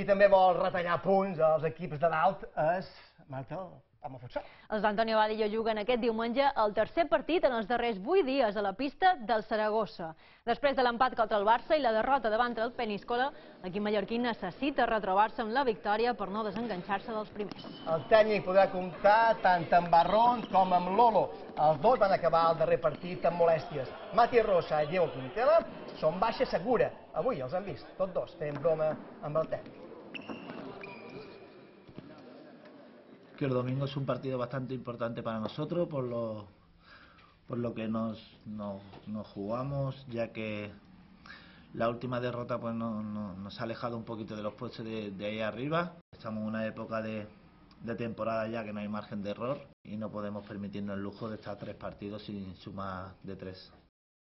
Qui també vol retallar punts als equips de dalt és, Marta, el futsal. Els d'Antonio Badillo juguen aquest diumenge el tercer partit en els darrers 8 dies a la pista del Saragossa. Després de l'empat contra el Barça i la derrota davant el Peníscola, l'equip mallorquí necessita retrobar-se amb la victòria per no desenganxar-se dels primers. El tècnic podrà comptar tant amb Barrons com amb Lolo. Els dos van acabar el darrer partit amb molèsties. Mati Rosa i Diego Quintela són baixa segura. Avui els han vist, tots dos, fent broma amb el tècnic. Que el domingo es un partido bastante importante para nosotros por lo, por lo que nos, nos, nos jugamos, ya que la última derrota pues no, no, nos ha alejado un poquito de los puestos de, de ahí arriba. Estamos en una época de, de temporada ya que no hay margen de error y no podemos permitirnos el lujo de estar tres partidos sin suma de tres.